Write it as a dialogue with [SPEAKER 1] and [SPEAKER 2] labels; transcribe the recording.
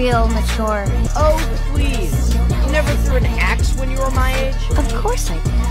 [SPEAKER 1] real mature.
[SPEAKER 2] Oh, please. You never threw an axe when you were my age?
[SPEAKER 1] Of course I did.